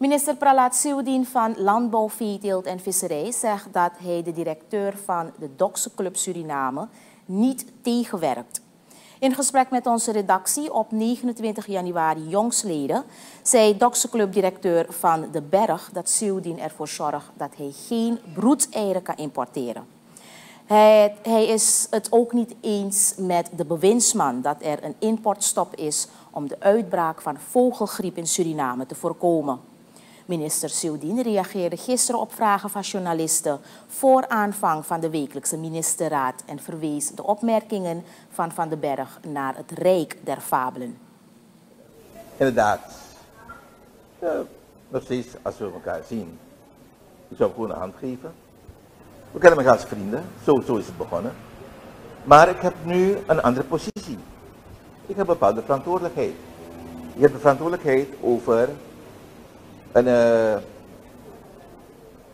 Minister Pralat Siudin van Landbouw, Veeteelt en Visserij zegt dat hij de directeur van de Dokse Club Suriname niet tegenwerkt. In gesprek met onze redactie op 29 januari jongsleden zei Dokse Club-directeur van de Berg dat Siudin ervoor zorgt dat hij geen broedeieren kan importeren. Hij, hij, is het ook niet eens met de bewindsman dat er een importstop is om de uitbraak van vogelgriep in Suriname te voorkomen. Minister Siudin reageerde gisteren op vragen van journalisten voor aanvang van de wekelijkse ministerraad en verwees de opmerkingen van Van den Berg naar het rijk der fabelen. Inderdaad, ja, steeds als we elkaar zien, ik zou gewoon een hand geven. We kennen elkaar als vrienden, zo, zo is het begonnen. Maar ik heb nu een andere positie. Ik heb bepaalde verantwoordelijkheid. Ik heb de verantwoordelijkheid over een, uh,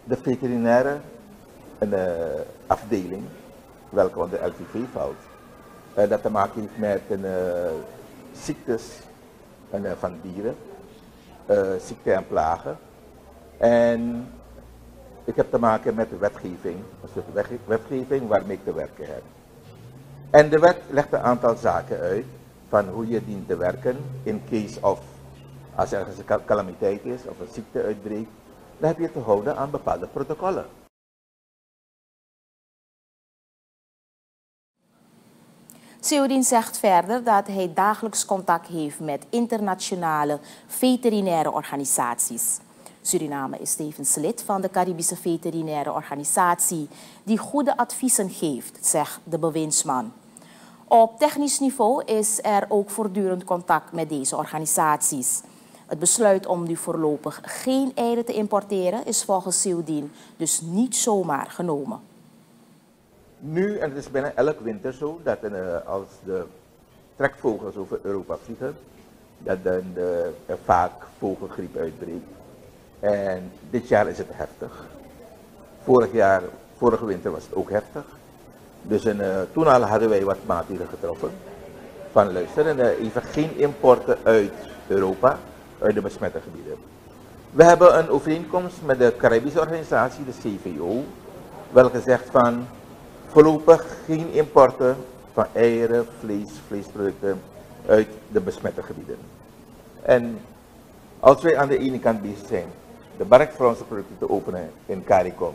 de veterinaire een, uh, afdeling, welke onder de LTV valt, uh, dat te maken heeft met ziektes en, van dieren, ziekten en plagen. En ik heb te maken met de wetgeving, een soort wetgeving waarmee ik te werken heb. En de wet legt een aantal zaken uit van hoe je dient te werken in case of als er een calamiteit is of een ziekte uitbreekt, dan heb je te houden aan bepaalde protocollen. Seudin zegt verder dat hij dagelijks contact heeft met internationale veterinaire organisaties. Suriname is tevens lid van de Caribische Veterinaire Organisatie, die goede adviezen geeft, zegt de bewindsman. Op technisch niveau is er ook voortdurend contact met deze organisaties. Het besluit om nu voorlopig geen eieren te importeren is volgens Seudin dus niet zomaar genomen. Nu, en het is bijna elk winter zo, dat uh, als de trekvogels over Europa vliegen, dat dan de, er vaak vogelgriep uitbreekt. En dit jaar is het heftig. Vorig jaar, vorige winter was het ook heftig. Dus uh, toen al hadden wij wat maatregelen getroffen. Van luisteren, uh, even geen importen uit Europa uit de besmette gebieden. We hebben een overeenkomst met de Caribische organisatie, de CVO, welke zegt van voorlopig geen importen van eieren, vlees, vleesproducten uit de besmette gebieden. En als wij aan de ene kant bezig zijn de markt voor onze producten te openen in CARICOM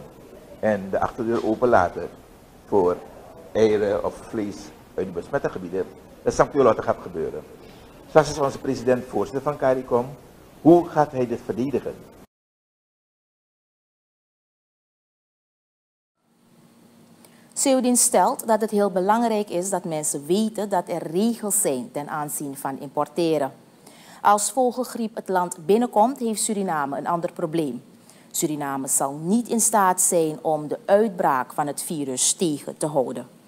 en de achterdeur openlaten voor eieren of vlees uit de besmette gebieden, dan snap je wat er gaat gebeuren. Straks is onze president voorzitter van CARICOM. Hoe gaat hij dit verdedigen? Seudin stelt dat het heel belangrijk is dat mensen weten dat er regels zijn ten aanzien van importeren. Als vogelgriep het land binnenkomt, heeft Suriname een ander probleem. Suriname zal niet in staat zijn om de uitbraak van het virus tegen te houden.